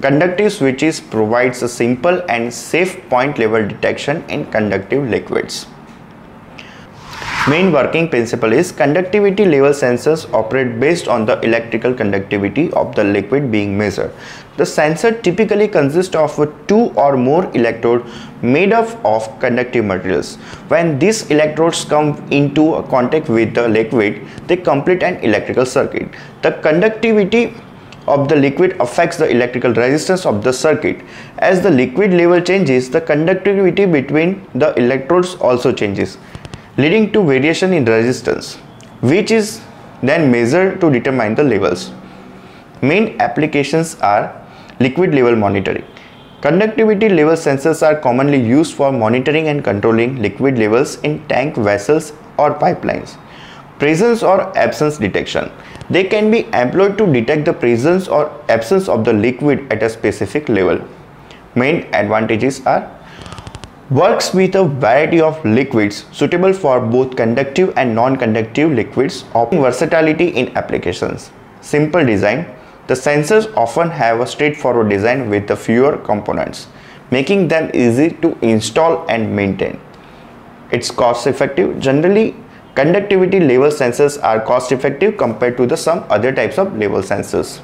Conductive switches provides a simple and safe point level detection in conductive liquids. Main working principle is conductivity level sensors operate based on the electrical conductivity of the liquid being measured. The sensor typically consists of two or more electrodes made up of conductive materials. When these electrodes come into contact with the liquid, they complete an electrical circuit. The conductivity of the liquid affects the electrical resistance of the circuit. As the liquid level changes, the conductivity between the electrodes also changes leading to variation in resistance which is then measured to determine the levels. Main applications are liquid level monitoring. Conductivity level sensors are commonly used for monitoring and controlling liquid levels in tank vessels or pipelines. Presence or absence detection. They can be employed to detect the presence or absence of the liquid at a specific level. Main advantages are works with a variety of liquids suitable for both conductive and non-conductive liquids offering versatility in applications. Simple design. The sensors often have a straightforward design with the fewer components, making them easy to install and maintain. It's cost effective. Generally, conductivity level sensors are cost effective compared to the some other types of level sensors.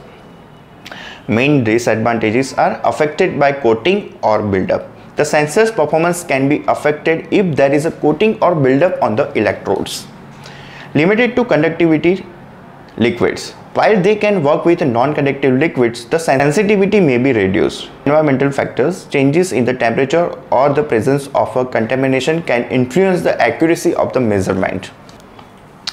Main disadvantages are affected by coating or buildup the sensor's performance can be affected if there is a coating or buildup on the electrodes. Limited to conductivity liquids. While they can work with non-conductive liquids, the sensitivity may be reduced. Environmental factors, changes in the temperature or the presence of a contamination can influence the accuracy of the measurement.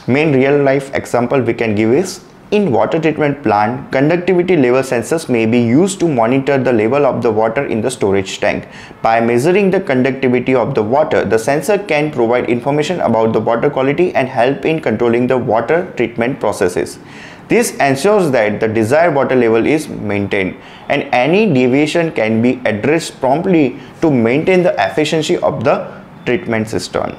Main real life example we can give is in water treatment plant, conductivity level sensors may be used to monitor the level of the water in the storage tank. By measuring the conductivity of the water, the sensor can provide information about the water quality and help in controlling the water treatment processes. This ensures that the desired water level is maintained and any deviation can be addressed promptly to maintain the efficiency of the treatment system.